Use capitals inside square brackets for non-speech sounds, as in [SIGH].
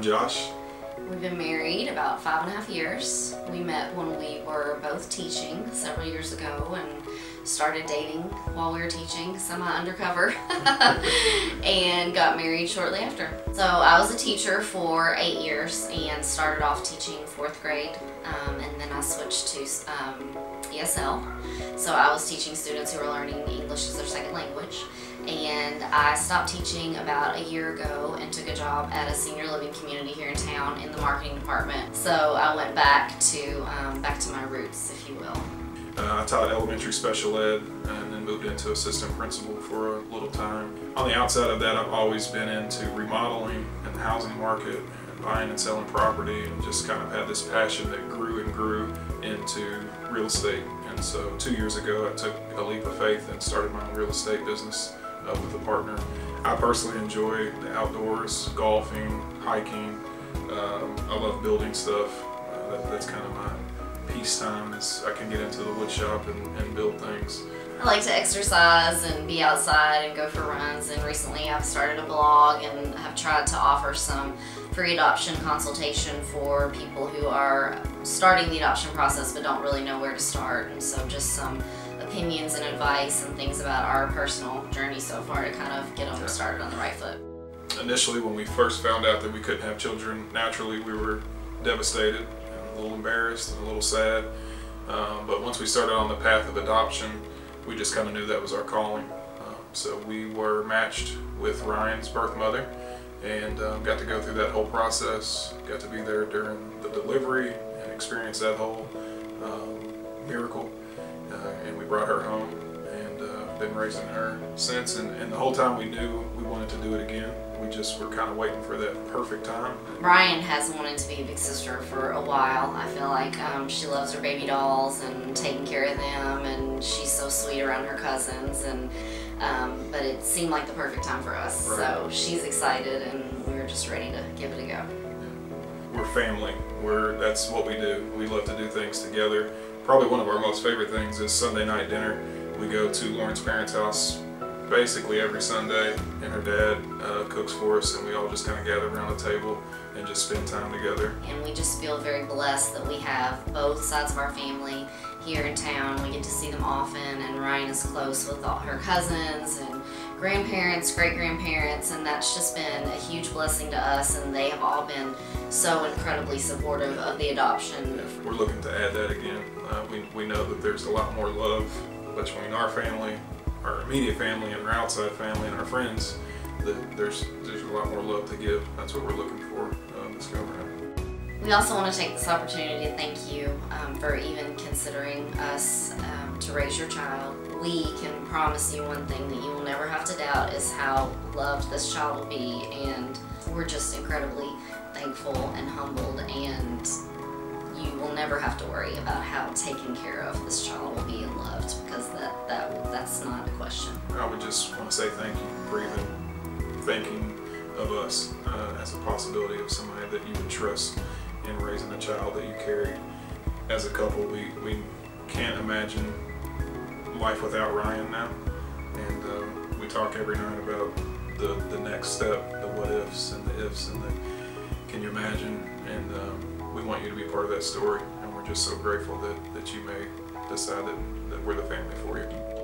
Josh. We've been married about five and a half years. We met when we were both teaching several years ago and started dating while we were teaching, semi undercover, [LAUGHS] and got married shortly after. So I was a teacher for eight years and started off teaching fourth grade, um, and then I switched to um, ESL. So I was teaching students who were learning English as their second language and I stopped teaching about a year ago and took a job at a senior living community here in town in the marketing department. So I went back to um, back to my roots, if you will. Uh, I taught elementary special ed and then moved into assistant principal for a little time. On the outside of that, I've always been into remodeling and the housing market and buying and selling property and just kind of had this passion that grew and grew into real estate. And so two years ago, I took a leap of faith and started my own real estate business uh, with a partner. I personally enjoy the outdoors, golfing, hiking. Um, I love building stuff. Uh, that, that's kind of my peace time is I can get into the wood shop and, and build things. I like to exercise and be outside and go for runs and recently I've started a blog and have tried to offer some free adoption consultation for people who are starting the adoption process but don't really know where to start and so just some opinions and advice and things about our personal journey so far to kind of get them started on the right foot. Initially when we first found out that we couldn't have children naturally we were devastated a little embarrassed and a little sad um, but once we started on the path of adoption we just kind of knew that was our calling. Um, so we were matched with Ryan's birth mother and um, got to go through that whole process, got to be there during the delivery and experience that whole um, miracle. Uh, and we brought her home and uh, been raising her since. And, and the whole time we knew we wanted to do it again. We just were kind of waiting for that perfect time. Ryan has wanted to be a big sister for a while. I feel like um, she loves her baby dolls and taking care of them, and she's so sweet around her cousins. And um, but it seemed like the perfect time for us. Right. So she's excited, and we are just ready to give it a go. We're family. We're that's what we do. We love to do things together. Probably one of our most favorite things is Sunday night dinner. We go to Lauren's parents' house basically every Sunday, and her dad uh, cooks for us, and we all just kind of gather around the table and just spend time together. And we just feel very blessed that we have both sides of our family here in town. We get to see them often, and Ryan is close with all her cousins and grandparents, great grandparents, and that's just been a huge blessing to us. And they have all been so incredibly supportive of the adoption. We're looking to add that again. Uh, we, we know that there's a lot more love between our family, our immediate family, and our outside family, and our friends. That there's there's a lot more love to give. That's what we're looking for uh, this go around. We also want to take this opportunity to thank you um, for even considering us um, to raise your child. We can promise you one thing that you will never have to doubt is how loved this child will be, and we're just incredibly thankful and humbled and never have to worry about how taken care of this child will be and loved because that, that that's not a question. I would just want to say thank you for even thinking of us uh, as a possibility of somebody that you would trust in raising a child that you carry. As a couple, we, we can't imagine life without Ryan now. And uh, we talk every night about the, the next step, the what ifs and the ifs and the can you imagine? And um, we want you to be part of that story. And we're just so grateful that, that you may decide that, that we're the family for you.